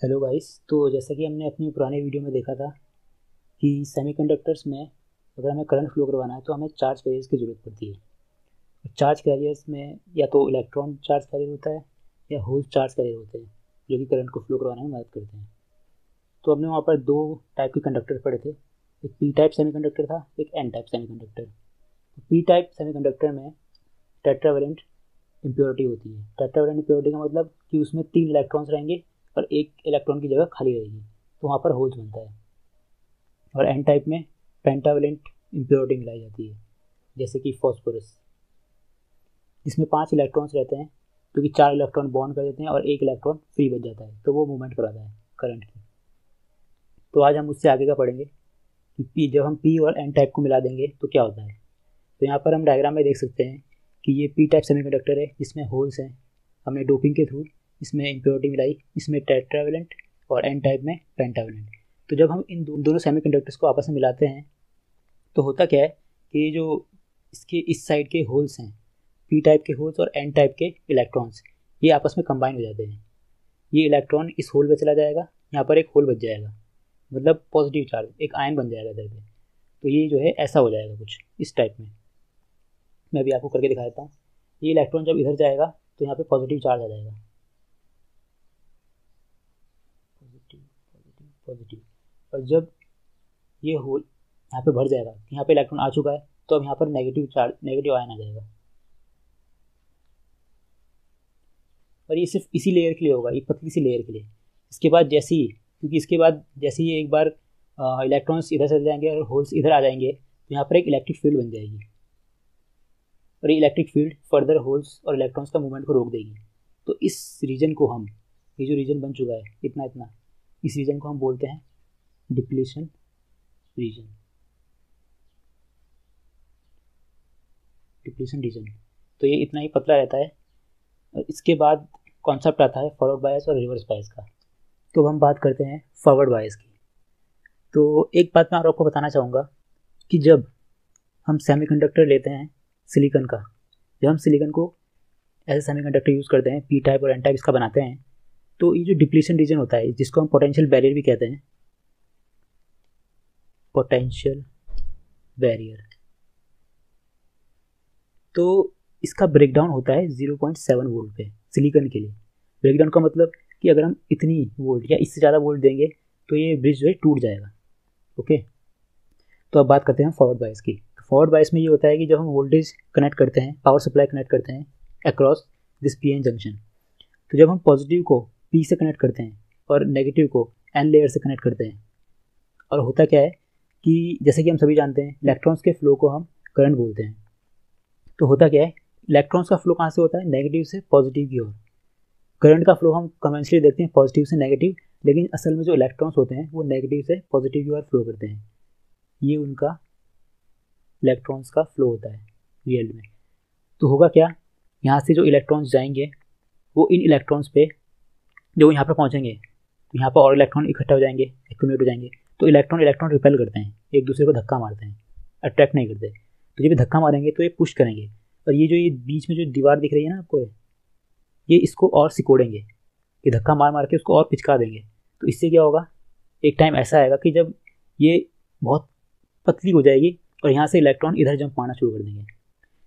Hello guys तो जैसा कि हमने अपनी पुराने वीडियो में देखा था कि सेमीकंडक्टर्स में अगर हमें करंट फ्लो करवाना है तो हमें चार्ज कैरियर्स की ज़रूरत पड़ती है। चार्ज कैरियर्स में या तो इलेक्ट्रॉन चार्ज कैरियर होता है या होल चार्ज कैरियर होते हैं जो कि करंट को फ्लो करवाने में मदद करते हैं। तो हमने वहाँ पर दो टाइप के कंडक्टर पढ़े थे, एक पी टाइप सेमी था, एक n type semi conductor p type semi में टेट्रावेलेंट इम्प्योरिटी होती है। टेट्रावेलेंट इम्प्योरिटी का मतलब कि उसमें तीन इलेक्ट्रॉन्स रहेंगे और एक इलेक्ट्रॉन की जगह खाली रहेगी तो वहाँ पर होल्स बनता है। और एन टाइप में पेंटावेलेंट इम्प्योरिटी मिलाई जाती है, जैसे कि फॉस्फोरस इसमें पाँच इलेक्ट्रॉन्स रहते हैं, क्योंकि तो चार इलेक्ट्रॉन बॉन्ड कर देते हैं और एक इलेक्ट्रॉन फ्री बच जाता है तो वो मूवमेंट कराता है करंट की। तो आज हम उससे आगे का पढ़ेंगे कि पी जब हम पी और एन टाइप को मिला देंगे तो क्या होता है? तो यहाँ पर हम डायग्राम में देख सकते हैं कि ये पी टाइप सेमीकंडक्टर है, जिसमें होल्स हैं। हमने डोपिंग के थ्रू इसमें इम्प्योरिटी मिलाई इसमें टेट्रावेलेंट और एन टाइप में पेंटावेलेंट तो जब हम इन दो, दोनों सेमीकंडक्टर्स को आपस में मिलाते हैं तो होता क्या है कि जो इसके इस साइड के होल्स हैं पी टाइप के होल्स और एन टाइप के इलेक्ट्रॉन्स ये आपस में कंबाइन हो जाते हैं. ये इलेक्ट्रॉन इस होल में चला जाएगा यहाँ पर एक होल बच जाएगा. मतलब पॉजिटिव चार्ज एक आयन बन जाएगा इधर पे. तो ये जो है ऐसा हो जाएगा कुछ इस टाइप में. मैं अभी आपको करके दिखा देता हूँ. ये इलेक्ट्रॉन जब इधर जाएगा तो यहाँ पे पॉजिटिव चार्ज आ जाएगा. पॉजिटिव और जब ये होल यहाँ पे भर जाएगा, यहाँ पे इलेक्ट्रॉन आ चुका है तो अब यहाँ पर नेगेटिव चार्ज नेगेटिव आयन आ जाएगा। और ये सिर्फ़ इसी लेयर के लिए होगा, ये पतली सी लेयर के लिए। इसके बाद जैसे ही क्योंकि इसके बाद जैसे ही एक बार इलेक्ट्रॉन्स इधर चले जाएँगे और होल्स इधर आ जाएँगे तो यहाँ पर एक इलेक्ट्रिक फ़ील्ड बन जाएगी। और ये इलेक्ट्रिक फ़ील्ड फर्दर होल्स और इलेक्ट्रॉन्स का मूवमेंट को रोक देगी। तो इस रीजन को हम, ये जो रीजन बन चुका है इतना इतना इस रीजन को हम बोलते हैं डिप्लीशन रीजन। Depletion region. तो ये इतना ही पतला रहता है। और इसके बाद कॉन्सेप्ट आता है फॉरवर्ड बायस और रिवर्स बायस का। तो हम बात करते हैं फॉरवर्ड बायस की। तो एक बात मैं और आपको बताना चाहूँगा कि जब हम सेमीकंडक्टर लेते हैं सिलिकन का, जब हम सिलिकन को एज सेमीकंडक्टर यूज़ करते हैं पी टाइप और एन टाइप इसका बनाते हैं तो ये जो डिप्लीशन रीजन होता है, जिसको हम पोटेंशियल बैरियर भी कहते हैं पोटेंशियल बैरियर तो इसका ब्रेकडाउन होता है 0.7 वोल्ट पे सिलिकन के लिए. ब्रेकडाउन का मतलब कि अगर हम इतनी वोल्ट या इससे ज़्यादा वोल्ट देंगे तो ये ब्रिज जो है टूट जाएगा. ओके तो अब बात करते हैं फॉरवर्ड बाइस की. फॉरवर्ड बाइस में ये होता है कि जब हम वोल्टेज कनेक्ट करते हैं पावर सप्लाई कनेक्ट करते हैं across this P N junction तो जब हम पॉजिटिव को पी से कनेक्ट करते हैं और नेगेटिव को एन लेयर से कनेक्ट करते हैं। और होता क्या है कि जैसे कि हम सभी जानते हैं इलेक्ट्रॉन्स के फ्लो को हम करंट बोलते हैं। तो होता क्या है इलेक्ट्रॉन्स का फ्लो कहाँ से होता है? नेगेटिव से पॉजिटिव की ओर। करंट का फ्लो हम कन्वेंशली देखते हैं पॉजिटिव से नेगेटिव लेकिन असल में जो इलेक्ट्रॉन्स होते हैं, वो नेगेटिव से पॉजिटिव की ओर फ्लो करते हैं। ये उनका इलेक्ट्रॉन्स का फ्लो होता है रियल में। तो होगा क्या, यहाँ से जो इलेक्ट्रॉन्स जाएँगे, वो इन इलेक्ट्रॉन्स पे जो यहाँ पर पहुँचेंगे तो यहाँ पर और इलेक्ट्रॉन इकट्ठा हो जाएँगे एक्यूमेट हो जाएँगे। तो इलेक्ट्रॉन इलेक्ट्रॉन रिपेल करते हैं, एक दूसरे को धक्का मारते हैं अट्रैक्ट नहीं करते। तो जब धक्का मारेंगे तो ये पुश करेंगे। और ये जो ये बीच में जो दीवार दिख रही है ना आपको, ये इसको और सिकोड़ेंगे। ये धक्का मार मार के उसको और पिचका देंगे। तो इससे क्या होगा? एक टाइम ऐसा आएगा कि जब ये बहुत पतली हो जाएगी, और यहाँ से इलेक्ट्रॉन इधर जंप मारना शुरू कर देंगे।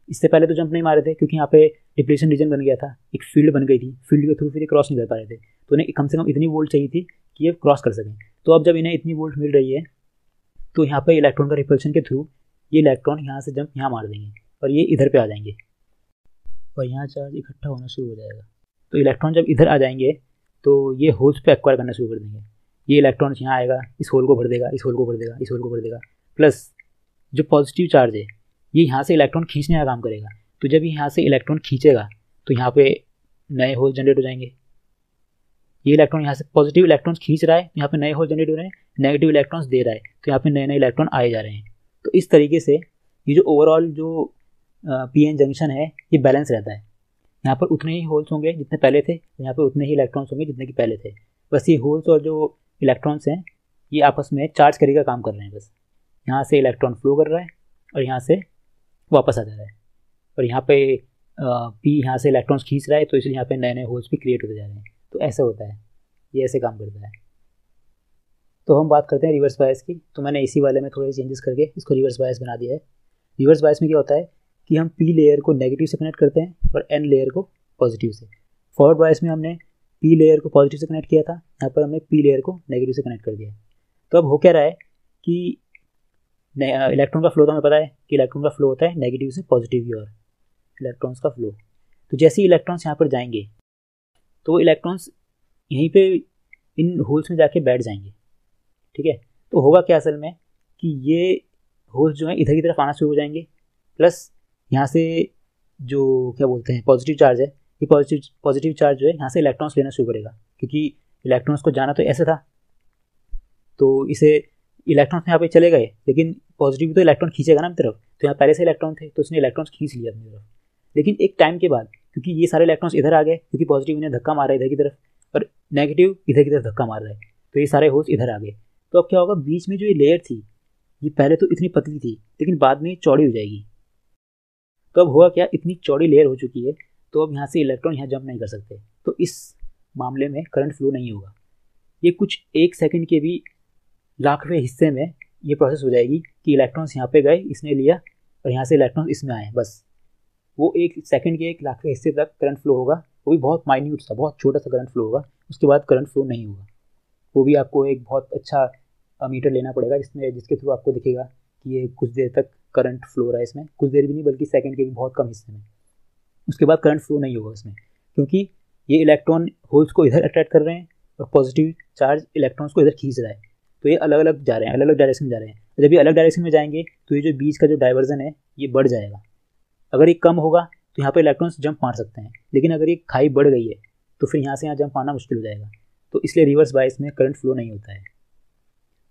इससे पहले तो जंप नहीं मारे थे, क्योंकि यहाँ पे डिप्रेशन रीजन बन गया था। एक फ़ील्ड बन गई थी। फ़ील्ड के थ्रू फिर क्रॉस नहीं कर पा रहे थे। तो उन्हें कम से कम इतनी वोल्ट चाहिए थी कि ये क्रॉस कर सकें। तो अब जब इन्हें इतनी वोल्ट मिल रही है तो यहाँ पर इलेक्ट्रॉन का रिपल्शन के थ्रू ये इलेक्ट्रॉन यहाँ से जंप यहाँ मार देंगे और ये इधर पर आ जाएँगे। और यहाँ चार्ज इकट्ठा होना शुरू हो जाएगा। तो इलेक्ट्रॉन जब इधर आ जाएँगे तो ये होल्स पे एक्वायर करना शुरू कर देंगे। ये इलेक्ट्रॉन यहाँ आएगा, इस होल को भर देगा, इस होल को भर देगा, इस होल को भर देगा। प्लस जो पॉजिटिव चार्ज है ये यहाँ से इलेक्ट्रॉन खींचने का काम करेगा। तो जब ये यहाँ से इलेक्ट्रॉन खींचेगा तो यहाँ पे नए होल जनरेट हो जाएँगे। ये इलेक्ट्रॉन यहाँ से पॉजिटिव इलेक्ट्रॉन्स खींच रहा है यहाँ पे नए होल जनरेट हो रहे हैं नेगेटिव इलेक्ट्रॉन्स दे रहा है तो यहाँ पे नए नए इलेक्ट्रॉन आए जा रहे हैं। तो इस तरीके से ये जो ओवरऑल जो पी एन जंक्शन है, ये बैलेंस रहता है। यहाँ पर उतने ही होल्स होंगे जितने पहले थे, यहाँ पर उतने ही इलेक्ट्रॉन्स होंगे जितने कि पहले थे। बस ये होल्स और जो इलेक्ट्रॉन्स हैं, ये आपस में चार्ज करी का काम कर रहे हैं बस। यहाँ से इलेक्ट्रॉन फ्लो कर रहा है और यहाँ से वापस आ जा रहा है। और यहाँ पे पी यहाँ से इलेक्ट्रॉन्स खींच रहा है तो इसलिए यहाँ पे नए नए होल्स भी क्रिएट होते जा रहे हैं। तो ऐसा होता है। ये ऐसे काम करता है। तो हम बात करते हैं रिवर्स बायस की। तो मैंने इसी वाले में थोड़े चेंजेस करके इसको रिवर्स बायस बना दिया है। रिवर्स बायस में क्या होता है कि हम पी लेयर को नेगेटिव से कनेक्ट करते हैं और एन लेयर को पॉजिटिव से। फॉरवर्ड बायस में हमने पी लेयर को पॉजिटिव से कनेक्ट किया था। यहाँ पर हमने पी लेयर को नेगेटिव से कनेक्ट कर दिया तो अब हो क्या रहा है कि इलेक्ट्रॉन का फ्लो तो हमें पता है कि इलेक्ट्रॉन का फ्लो होता है नेगेटिव से पॉजिटिव की ओर इलेक्ट्रॉन्स का फ्लो तो जैसे ही इलेक्ट्रॉन्स यहाँ पर जाएँगे तो वो इलेक्ट्रॉन्स यहीं पे इन होल्स में जाके बैठ जाएँगे, ठीक है? तो होगा क्या असल में कि ये होल्स जो है इधर की तरफ़ आना शुरू हो जाएँगे प्लस यहाँ से जो क्या बोलते हैं पॉजिटिव चार्ज है, ये पॉजिटिव पॉजिटिव चार्ज जो है यहाँ से इलेक्ट्रॉन्स लेना शुरू करेगा, क्योंकि इलेक्ट्रॉन्स को जाना तो ऐसे था। तो इसे इलेक्ट्रॉन्स यहाँ पे चले गए, लेकिन पॉजिटिव तो इलेक्ट्रॉन खींचेगा ना अपनी तरफ़। तो यहाँ पहले से इलेक्ट्रॉन थे तो उसने इलेक्ट्रॉन्स खींच लिया अपनी तरफ़। लेकिन एक टाइम के बाद, क्योंकि ये सारे इलेक्ट्रॉन्स इधर आ गए, क्योंकि पॉजिटिव इन्हें धक्का मार रहा है इधर की तरफ़, और नेगेटिव इधर की तरफ़ धक्का मार रहा है तो ये सारे होल्स इधर आ गए। तो अब क्या होगा, बीच में जो ये लेयर थी, ये पहले तो इतनी पतली थी, लेकिन बाद में चौड़ी हो जाएगी। तो अब हुआ क्या, इतनी चौड़ी लेयर हो चुकी है तो अब यहाँ से इलेक्ट्रॉन यहाँ जंप नहीं कर सकते। तो इस मामले में करंट फ्लो नहीं होगा। ये कुछ एक सेकंड के भी लाखवें हिस्से में ये प्रोसेस हो जाएगी कि इलेक्ट्रॉन्स यहाँ पे गए, इसने लिया और यहाँ से इलेक्ट्रॉन्स इसमें आए बस। वो एक सेकंड के एक लाखवें हिस्से तक करंट फ्लो होगा। वो भी बहुत माइन्यूट सा, बहुत छोटा सा करंट फ्लो होगा। उसके बाद करंट फ्लो नहीं होगा। वो भी आपको एक बहुत अच्छा मीटर लेना पड़ेगा जिसमें, जिसके थ्रू आपको दिखेगा कि ये कुछ देर तक करंट फ्लो रहा है इसमें। कुछ देर भी नहीं, बल्कि सेकंड के भी बहुत कम हिस्से में। उसके बाद करंट फ्लो नहीं होगा इसमें क्योंकि ये इलेक्ट्रॉन होल्स को इधर अट्रैक्ट कर रहे हैं और पॉजिटिव चार्ज इलेक्ट्रॉन्स को इधर खींच रहा है। तो ये अलग अलग जा रहे हैं, अलग अलग डायरेक्शन में जा रहे हैं। जब ये अलग डायरेक्शन में जाएँगे तो ये जो बीच का जो डाइवर्जन है, ये बढ़ जाएगा। अगर ये कम होगा तो यहाँ पर इलेक्ट्रॉन्स जंप मार सकते हैं। लेकिन अगर ये खाई बढ़ गई है तो फिर यहाँ से यहाँ जंप मारना मुश्किल हो जाएगा। तो इसलिए रिवर्स बायस में करंट फ्लो नहीं होता है।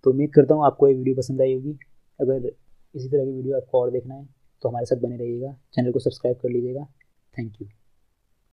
तो उम्मीद करता हूँ आपको ये वीडियो पसंद आई होगी। अगर इसी तरह की वीडियो आपको और देखना है तो हमारे साथ बने रहिएगा। चैनल को सब्सक्राइब कर लीजिएगा। Thank you